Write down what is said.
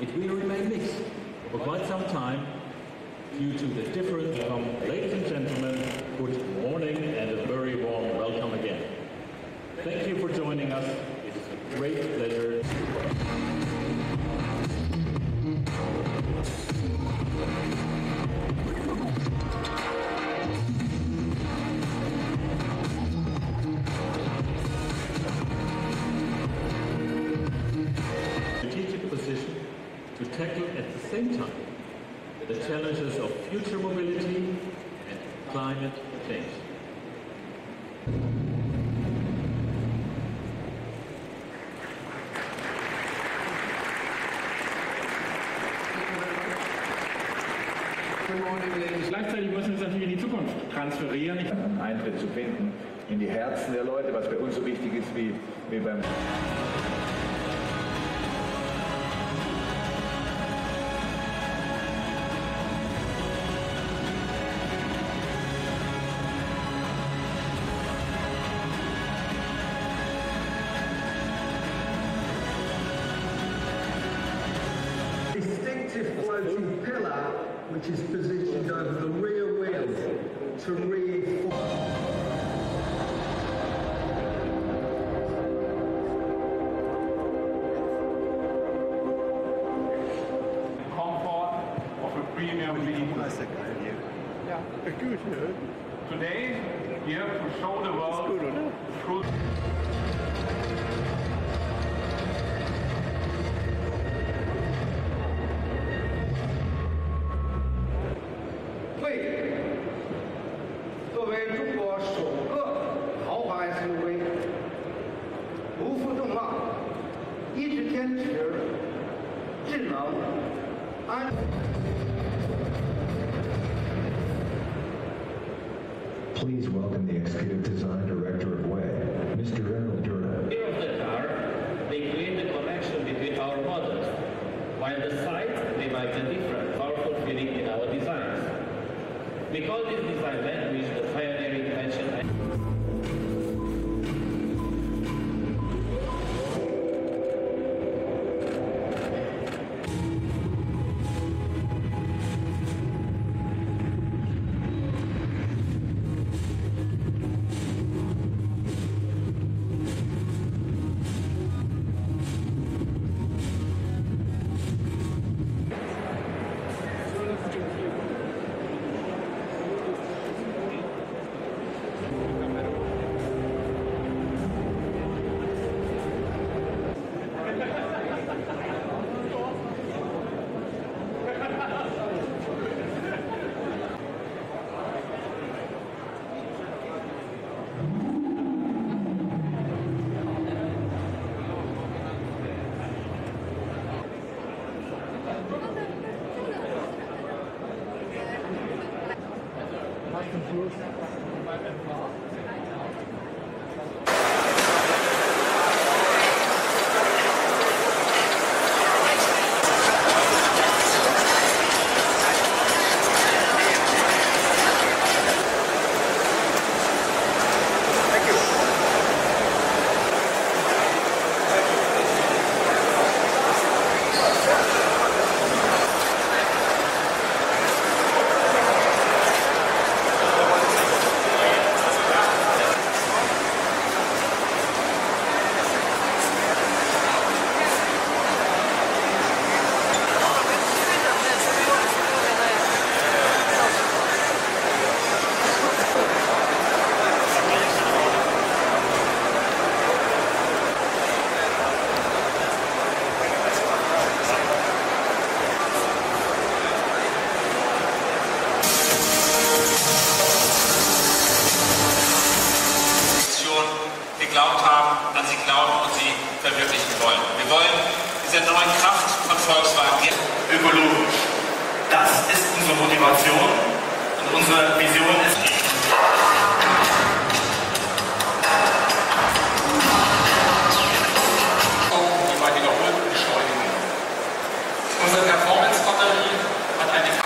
It will remain mixed for quite some time due to the different from. Ladies and gentlemen, good morning and a very warm welcome again. Thank you for joining us. It is a great pleasure tackle at the same time the challenges of future mobility and climate change. Gleichzeitig müssen wir es natürlich in die Zukunft transferieren. Eintritt zu finden in die Herzen der Leute, was bei uns so wichtig ist wie, wie beim distinctive floating pillar which is positioned over the rear wheel to reinforce. The comfort of a premium vehicle. Today, we have to show the world Please welcome the executive design director of WEY, Mr. Emil Durham. Here of the car, they create the connection between our models, while the sides divide a different, powerful feeling in our designs. We call this design language the pioneering tension. Instagram. Diese neuen Kraft von Volkswagen jetzt ökologisch. Das ist unsere Motivation und unsere Vision ist.